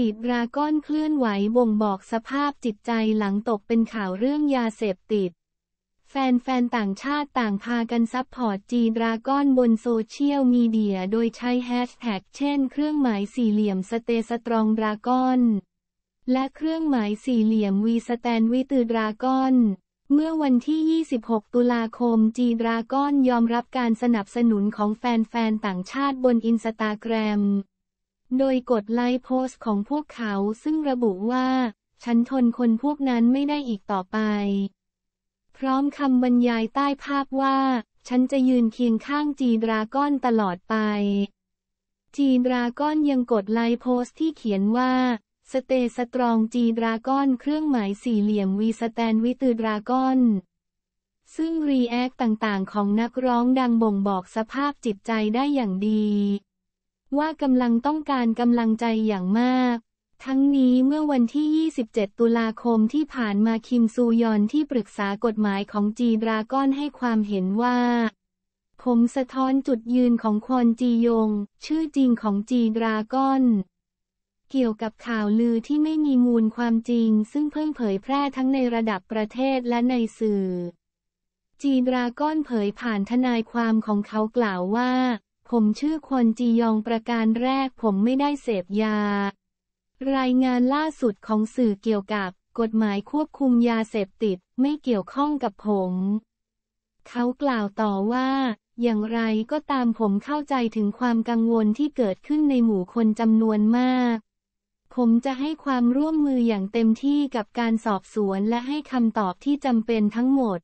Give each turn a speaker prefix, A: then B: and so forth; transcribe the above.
A: จีดราก้อนเคลื่อนไหวบ่งบอกสภาพจิตใจหลังตกเป็นข่าวเรื่องยาเสพติด แฟนๆ ต่างชาติต่างพากัน support จีดราก้อนบนโซเชียลมีเดียโดยใช้แฮชแท็กเช่นเครื่องหมายสี่เหลี่ยม Stay Strong Dragon และเครื่องหมายสี่เหลี่ยม We Stand With G-Dragon เมื่อวันที่ 26 ตุลาคม จีดราก้อนยอมรับการสนับสนุนของแฟน ๆ ต่างชาติบนอินสตาแกรม โดยกดไลค์โพสต์ของพวกเขาซึ่งระบุว่า ฉันทนคนพวกนั้นไม่ได้อีกต่อไป พร้อมคำบรรยายใต้ภาพว่า ฉันจะยืนเคียงข้างจีดราก้อนตลอดไป จีดราก้อนยังกดไลค์โพสต์ที่เขียนว่า Stay Strong จีดราก้อนเครื่องหมายสี่เหลี่ยม We Stand With G-Dragon ซึ่ง react ต่างๆของนักร้องดังบ่งบอกสภาพจิตใจได้อย่างดี ว่ากำลังต้องการกำลังใจอย่างมาก ทั้งนี้เมื่อวันที่ 27 ตุลาคมที่ผ่านมาคิมซูยอนที่ปรึกษากฎหมายของจีดราก้อนให้ความเห็นว่า ผมสะท้อนจุดยืนของควอนจียง ชื่อจริงของจีดราก้อนเกี่ยวกับข่าวลือที่ไม่มีมูลความจริง ซึ่งเพิ่งเผยแพร่ทั้งในระดับประเทศและในสื่อ จีดราก้อนเผยผ่านทนายความของเขากล่าวว่า ผมชื่อควอนจียองประการแรกผมไม่ได้เสพยา รายงานล่าสุดของสื่อเกี่ยวกับกฎหมายควบคุมยาเสพติดไม่เกี่ยวข้องกับผม เขากล่าวต่อว่า อย่างไรก็ตามผมเข้าใจถึงความกังวลที่เกิดขึ้นในหมู่คนจำนวนมาก ผมจะให้ความร่วมมืออย่างเต็มที่กับการสอบสวนและให้คำตอบที่จำเป็นทั้งหมด